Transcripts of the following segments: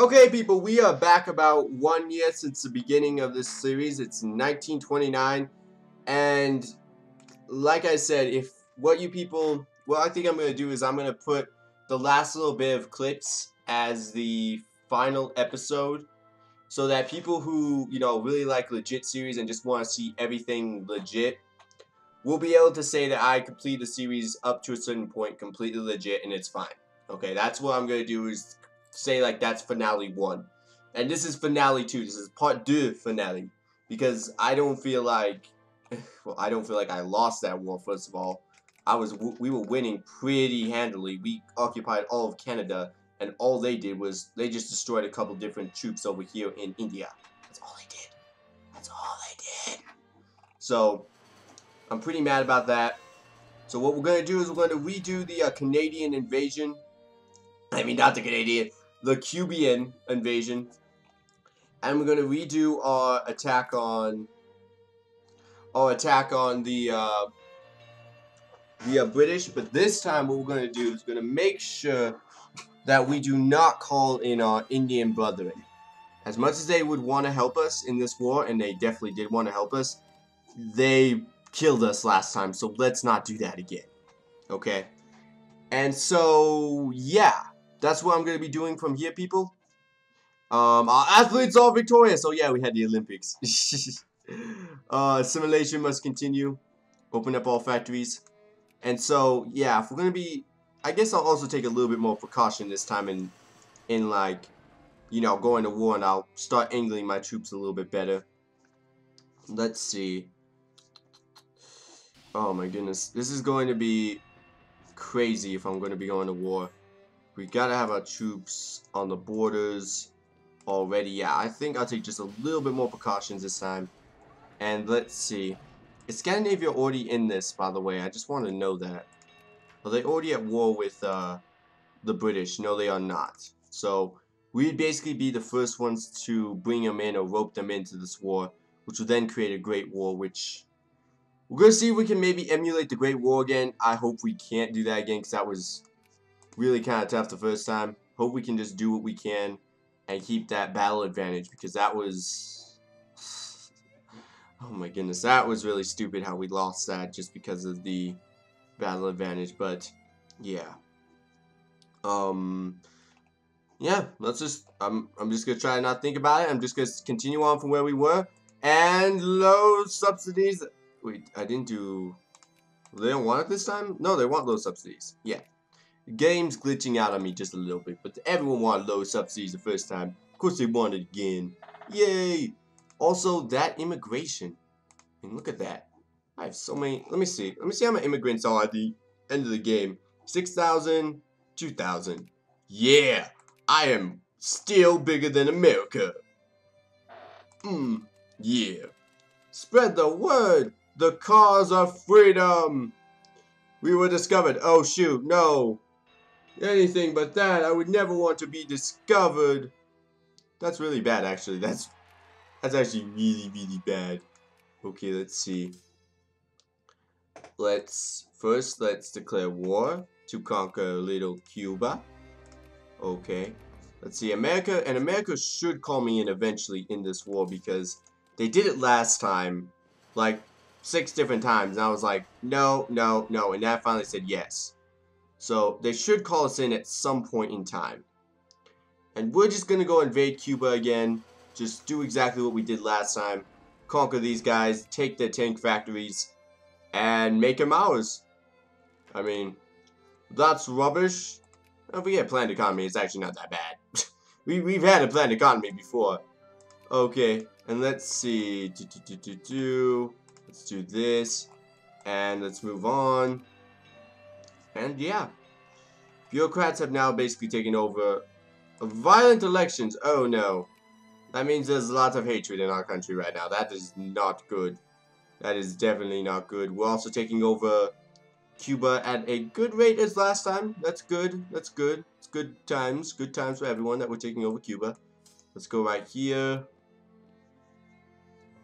Okay, people, we are back about one year since the beginning of this series. It's 1929, and like I said, if what you people, what I think I'm going to do is I'm going to put the last little bit of clips as the final episode so that people who, you know, really like legit series and just want to see everything legit will be able to say that I complete the series up to a certain point completely legit and it's fine. Okay, that's what I'm going to do is say like that's finale one. And this is finale two. This is part two finale. Because I don't feel like, well, I don't feel like I lost that war, first of all. I was, we were winning pretty handily. We occupied all of Canada, and all they did was, they just destroyed a couple different troops over here in India. That's all they did. That's all they did. So, I'm pretty mad about that. So what we're going to do is we're going to redo the uh, Canadian invasion. I mean, not the Canadian, the Cuban invasion. And we're going to redo our attack on our attack on the uh, the uh, British. But this time what we're going to do is going to make sure that we do not call in our Indian brethren. As much as they would want to help us in this war, and they definitely did want to help us, they killed us last time, so let's not do that again. Okay? And so, yeah. That's what I'm going to be doing from here, people. Um, our athletes are victorious. So yeah, we had the Olympics. uh, assimilation must continue. Open up all factories. And so, yeah, if we're going to be... I guess I'll also take a little bit more precaution this time in, in like, you know, going to war and I'll start angling my troops a little bit better. Let's see. Oh my goodness. This is going to be crazy if I'm going to be going to war. We gotta have our troops on the borders already. Yeah, I think I'll take just a little bit more precautions this time. And let's see. Is Scandinavia already in this, by the way? I just want to know that. Are they already at war with uh, the British? No, they are not. So, we'd basically be the first ones to bring them in or rope them into this war, which would then create a Great War, which we're going to see if we can maybe emulate the Great War again. I hope we can't do that again because that was really kind of tough the first time. Hope we can just do what we can and keep that battle advantage because that was... Oh my goodness, that was really stupid how we lost that just because of the battle advantage, but yeah. Um, yeah, let's just, I'm, I'm just going to try to not think about it. I'm just going to continue on from where we were. And low subsidies. Wait, I didn't do, they don't want it this time? No, they want low subsidies. Yeah. The game's glitching out on me just a little bit, but everyone wanted low subsidies the first time. Of course they want it again. Yay! Also, that immigration. Mean, look at that. I have so many. Let me see. Let me see how many immigrants are at the end of the game. 6,000, 2,000. Yeah! I am still bigger than America. Hmm. Yeah. Spread the word. The cause of freedom. We were discovered. Oh shoot, no. Anything but that. I would never want to be discovered. That's really bad, actually. That's that's actually really, really bad. Okay, let's see. Let's first let's declare war to conquer little Cuba. Okay. Let's see, America, and America should call me in eventually in this war because they did it last time, like, six different times, and I was like, no, no, no, and that finally said yes. So they should call us in at some point in time. And we're just going to go invade Cuba again. Just do exactly what we did last time. Conquer these guys, take their tank factories, and make them ours. I mean, that's rubbish. If we get a planned economy, it's actually not that bad. we, we've had a planned economy before. Okay, and let's see. Do, do, do, do, Let's do this. And let's move on. And yeah, bureaucrats have now basically taken over violent elections. Oh no. That means there's lots of hatred in our country right now. That is not good. That is definitely not good. We're also taking over Cuba at a good rate as last time. That's good. That's good. It's good times. Good times for everyone that we're taking over Cuba. Let's go right here.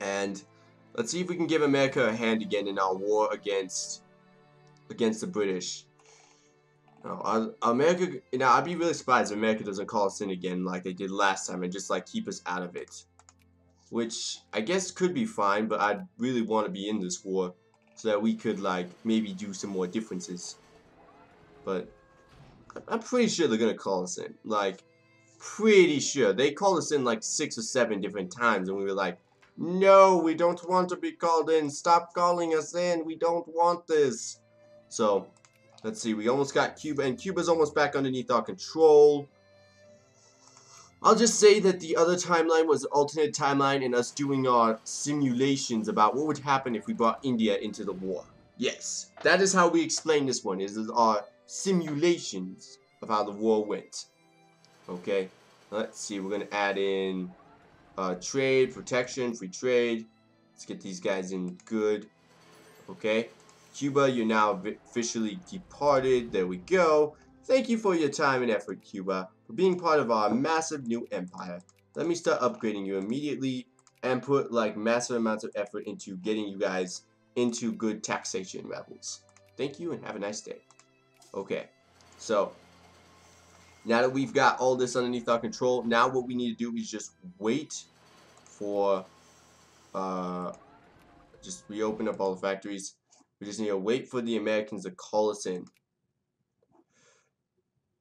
And let's see if we can give America a hand again in our war against against the British. Oh, no, America. Now I'd be really surprised if America doesn't call us in again like they did last time and just like keep us out of it. Which I guess could be fine, but I'd really want to be in this war so that we could like maybe do some more differences. But I'm pretty sure they're gonna call us in. Like, pretty sure. They called us in like six or seven different times and we were like, no, we don't want to be called in. Stop calling us in. We don't want this. So, let's see. We almost got Cuba, and Cuba's almost back underneath our control. I'll just say that the other timeline was alternate timeline and us doing our simulations about what would happen if we brought India into the war. Yes, that is how we explain this one, is our simulations of how the war went. Okay, let's see, we're going to add in uh, trade, protection, free trade. Let's get these guys in good. Okay. Cuba, you're now officially departed. There we go. Thank you for your time and effort, Cuba, for being part of our massive new empire. Let me start upgrading you immediately and put like massive amounts of effort into getting you guys into good taxation levels. Thank you and have a nice day. Okay, so now that we've got all this underneath our control, now what we need to do is just wait for, uh, just reopen up all the factories. We just need to wait for the Americans to call us in.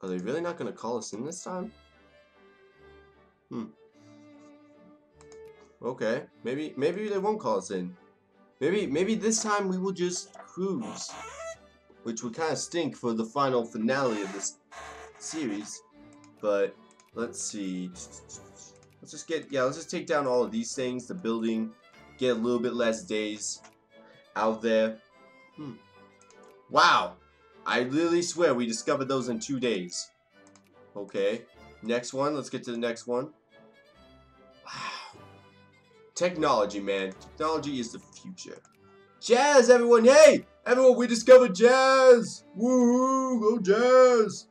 Are they really not going to call us in this time? Hmm. Okay, maybe maybe they won't call us in. Maybe maybe this time we will just cruise, which would kind of stink for the final finale of this series. But let's see. Let's just get, yeah, let's just take down all of these things, the building, get a little bit less days out there. Hmm. Wow. I literally swear we discovered those in two days. Okay. Next one. Let's get to the next one. Wow. Technology, man. Technology is the future. Jazz, everyone. Hey! Everyone, we discovered jazz! Woohoo! Go jazz!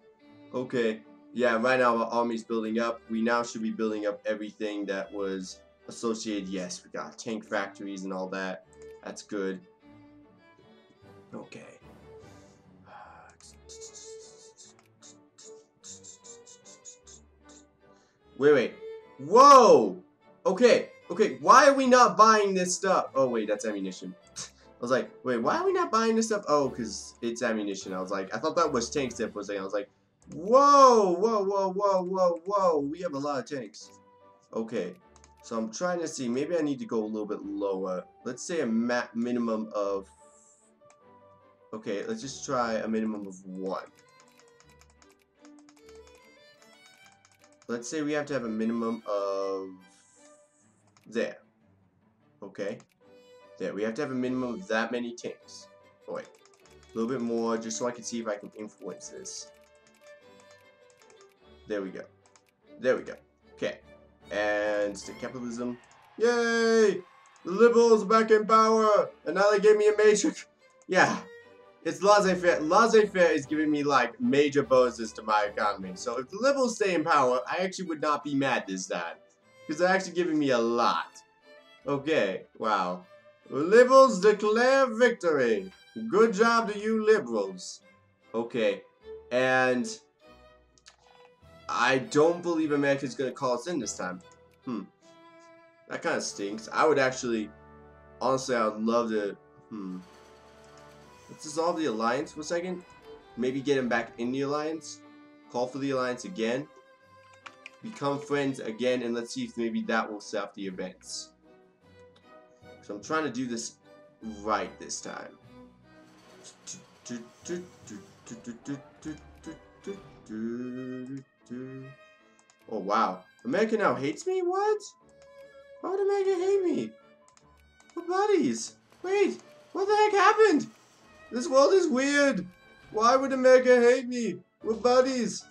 Okay, yeah, right now our army's building up. We now should be building up everything that was associated. Yes, we got tank factories and all that. That's good. Okay. Wait, wait. Whoa! Okay, okay, why are we not buying this stuff? Oh, wait, that's ammunition. I was like, wait, why are we not buying this stuff? Oh, because it's ammunition. I was like, I thought that was tanks stuff was saying. I was like, Whoa, whoa, whoa, whoa, whoa, whoa. We have a lot of tanks. Okay. So I'm trying to see. Maybe I need to go a little bit lower. Let's say a minimum of... Okay, let's just try a minimum of one. Let's say we have to have a minimum of... There. Okay. There, we have to have a minimum of that many tanks. Oh, wait. A little bit more, just so I can see if I can influence this. There we go. There we go. Okay. And state capitalism. Yay! The liberals back in power! And now they gave me a major... Yeah. It's laissez-faire. Laissez-faire is giving me, like, major bonuses to my economy. So if the liberals stay in power, I actually would not be mad this time. Because they're actually giving me a lot. Okay. Wow. Liberals declare victory. Good job to you liberals. Okay. And I don't believe America's to call us in this time. Hmm. That kind of stinks. I would actually, honestly, I would love to, hmm. Let's dissolve the alliance for a second. Maybe get him back in the alliance. Call for the alliance again. Become friends again, and let's see if maybe that will set up the events. So I'm trying to do this right this time. Oh, wow. America now hates me? What? Why would America hate me? We're buddies. Wait, what the heck happened? This world is weird. Why would America hate me? We're buddies.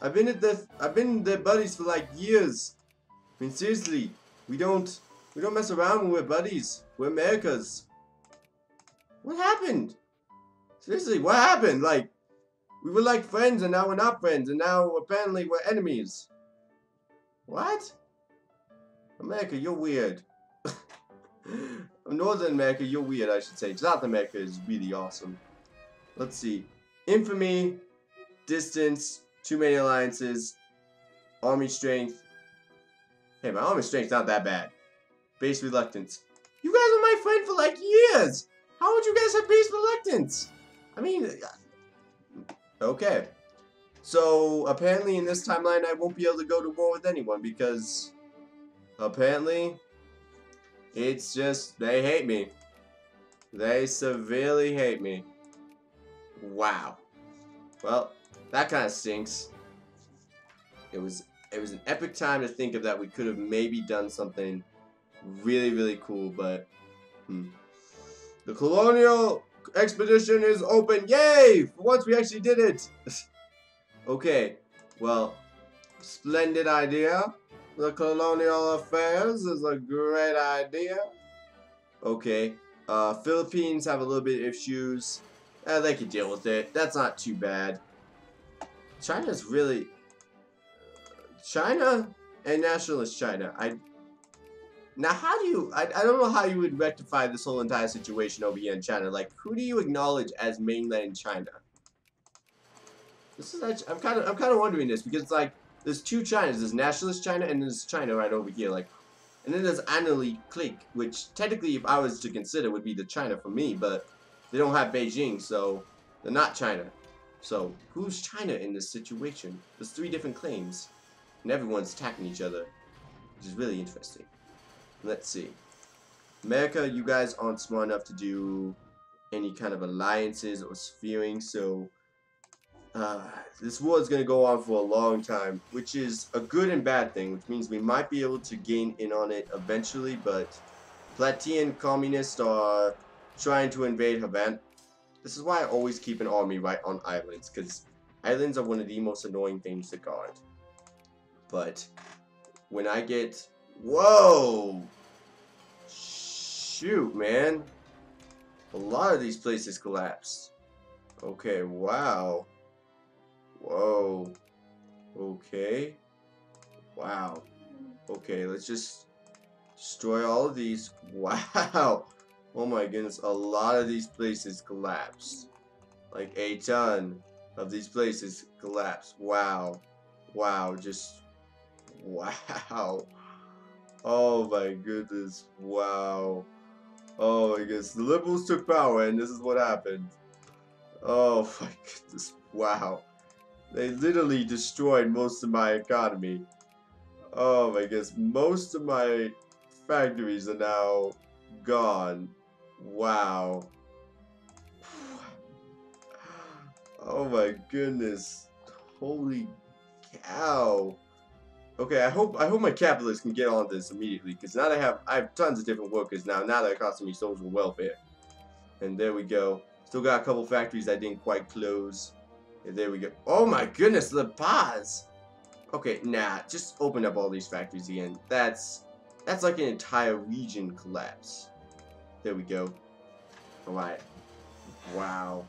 I've been at the I've been their buddies for like years. I mean seriously, we don't we don't mess around when we're buddies. We're Americas. What happened? Seriously, what happened? Like we were like friends and now we're not friends and now apparently we're enemies. What? America, you're weird. Northern America, you're weird, I should say. South America is really awesome. Let's see. Infamy. distance, too many alliances, army strength. Hey, my army strength's not that bad. Base reluctance. You guys were my friend for like years. How would you guys have base reluctance? I mean, uh, okay. So apparently in this timeline I won't be able to go to war with anyone because apparently it's just they hate me. They severely hate me. Wow. Well, that kind of stinks. It was it was an epic time to think of that we could have maybe done something really really cool, but hmm. the colonial expedition is open. Yay! For once we actually did it. okay. Well, splendid idea. The colonial affairs is a great idea. Okay. Uh, Philippines have a little bit of issues. Uh, they can deal with it. That's not too bad. China's really... China and nationalist China. I now, how do you, I, I don't know how you would rectify this whole entire situation over here in China. Like, who do you acknowledge as mainland China? This is actually, I'm kind of, I'm kind of wondering this because, like, there's two Chinas. There's nationalist China and there's China right over here. Like, and then there's Annalee Clique, which technically, if I was to consider, would be the China for me, but they don't have Beijing, so they're not China. So, who's China in this situation? There's three different claims, and everyone's attacking each other, which is really interesting. Let's see. America, you guys aren't smart enough to do any kind of alliances or sphering, so uh, this war is going to go on for a long time, which is a good and bad thing, which means we might be able to gain in on it eventually, but Platian communists are trying to invade Havana. This is why I always keep an army right on islands, because islands are one of the most annoying things to guard. But when I get Whoa! Shoot, man. A lot of these places collapsed. Okay, wow. Whoa. Okay. Wow. Okay, let's just destroy all of these. Wow. Oh my goodness, a lot of these places collapsed. Like a ton of these places collapsed. Wow. Wow, just wow. Oh my goodness, wow. Oh my goodness, the liberals took power and this is what happened. Oh my goodness, wow. They literally destroyed most of my economy. Oh my guess most of my factories are now gone. Wow. Oh my goodness. Holy cow. Okay, I hope I hope my capitalists can get on this immediately because now they have I have tons of different workers now. Now they're costing me social welfare. And there we go. Still got a couple factories I didn't quite close. There we go. Oh my goodness, La Paz. Okay, nah, just open up all these factories again. That's that's like an entire region collapse. There we go. Alright. Wow.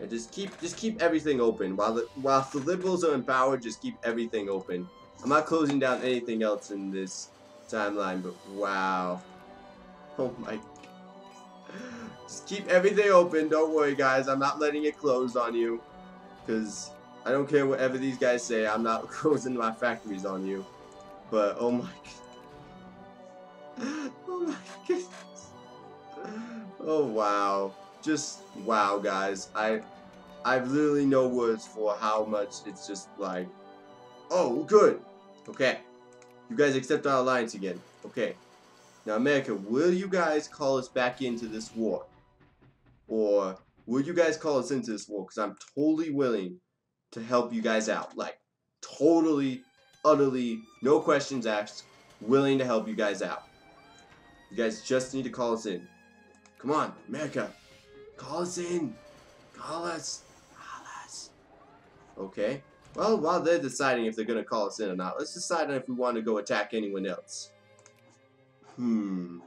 And just keep just keep everything open. While the while the liberals are in power, just keep everything open. I'm not closing down anything else in this timeline, but wow. Oh my. Just keep everything open. Don't worry, guys. I'm not letting it close on you. Because I don't care whatever these guys say. I'm not closing my factories on you. But, oh my god. Oh my goodness. Oh, wow. Just, wow, guys. I, I've literally no words for how much it's just like Oh, good. Okay. You guys accept our alliance again. Okay. Now, America, will you guys call us back into this war? Or will you guys call us into this war? Because I'm totally willing to help you guys out. Like, totally, utterly, no questions asked, willing to help you guys out. You guys just need to call us in. Come on, America. Call us in. Call us. Call us. Okay. Well, while they're deciding if they're going to call us in or not, let's decide if we want to go attack anyone else. Hmm.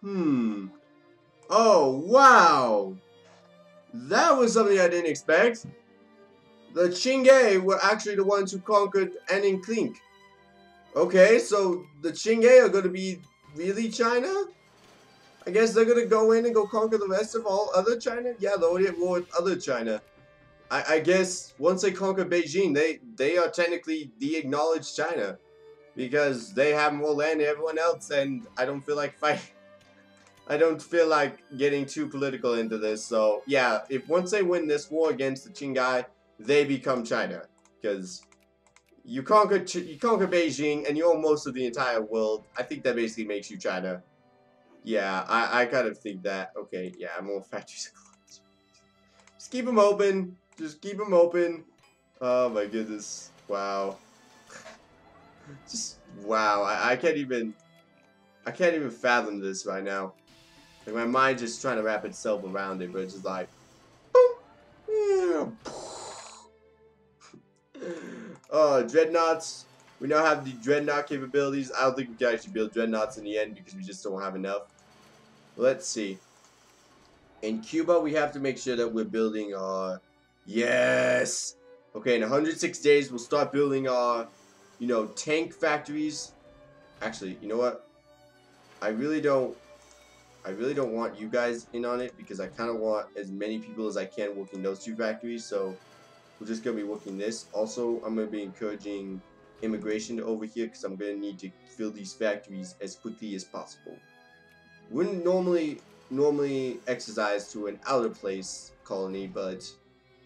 Hmm. Oh, wow! That was something I didn't expect. The Chingay were actually the ones who conquered Anning Klink. Okay, so the Chingay are to be really China? I guess they're to go in and go conquer the rest of all other China? Yeah, they're already at war with other China. I, I guess once they conquer Beijing, they they are technically the acknowledged China because they have more land than everyone else, and I don't feel like fighting. I don't feel like getting too political into this. So yeah, if once they win this war against the Qinghai, they become China because you conquer you conquer Beijing and you own most of the entire world. I think that basically makes you China. Yeah, I, I kind of think that. Okay, yeah, more factories. Just keep them open. Just keep them open. Oh my goodness. Wow. Just, wow. I, I can't even, I can't even fathom this right now. Like my mind just trying to wrap itself around it, but it's just like, boom, uh, dreadnoughts. We now have the dreadnought capabilities. I don't think we can actually build dreadnoughts in the end because we just don't have enough. Let's see. In Cuba, we have to make sure that we're building our... Yes! Okay, in 106 days, we'll start building our, you know, tank factories. Actually, you know what? I really don't... I really don't want you guys in on it because I kind of want as many people as I can working those two factories. So we're just going to be working this. Also, I'm going to be encouraging immigration over here because I'm going to need to fill these factories as quickly as possible. Wouldn't normally normally exercise to an outer place colony, but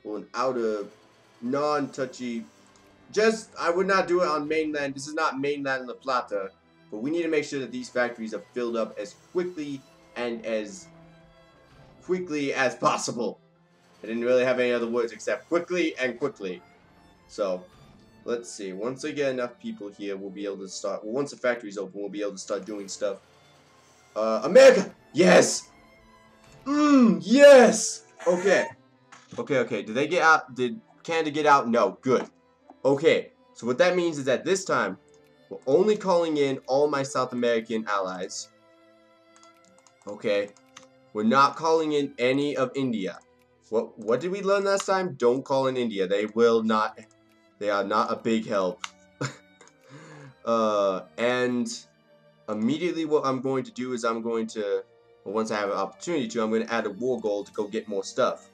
well, an outer non-touchy. Just I would not do it on mainland. This is not mainland La Plata, but we need to make sure that these factories are filled up as quickly and as quickly as possible. I didn't really have any other words except quickly and quickly. So, let's see. Once I get enough people here, we'll be able to start. Well, once the factory's open, we'll be able to start doing stuff. Uh, America! Yes! Mmm, yes! Okay. Okay, okay. Did they get out? Did Canada get out? No. Good. Okay. So what that means is that this time, we're only calling in all my South American allies. Okay. We're not calling in any of India. What what did we learn last time? Don't call in India. They will not they are not a big help. uh and immediately what I'm going to do is I'm going to well, once I have an opportunity to, I'm going to add a war goal to go get more stuff.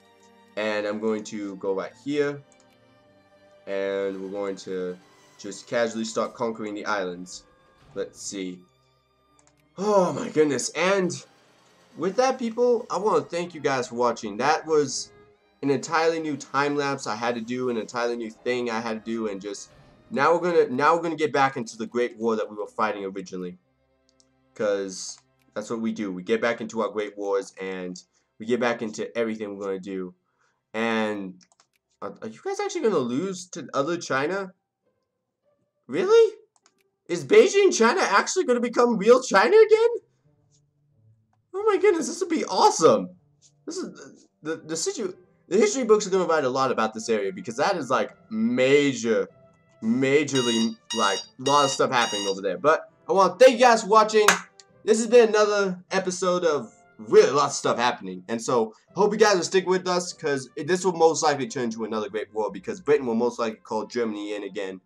And I'm going to go right here. And we're going to just casually start conquering the islands. Let's see. Oh my goodness. And with that, people, I want to thank you guys for watching. That was an entirely new time lapse I had to do, an entirely new thing I had to do, and just now we're gonna now we're gonna get back into the Great War that we were fighting originally. Cause that's what we do. We get back into our Great Wars and we get back into everything we're gonna do. And are, are you guys actually gonna lose to other China? Really? Is Beijing China actually gonna become real China again? Oh my goodness, this would be awesome. This is the the situ the history books are gonna write a lot about this area because that is like major, majorly like a lot of stuff happening over there. But I want to thank you guys for watching. This has been another episode of really lots of stuff happening. And so, hope you guys will stick with us because this will most likely turn into another great war because Britain will most likely call Germany in again.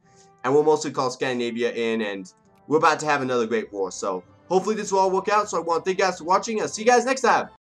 And we'll mostly call Scandinavia in and we're about to have another great war. So, hopefully this will all work out. So I want to thank you guys for watching. I'll see you guys next time.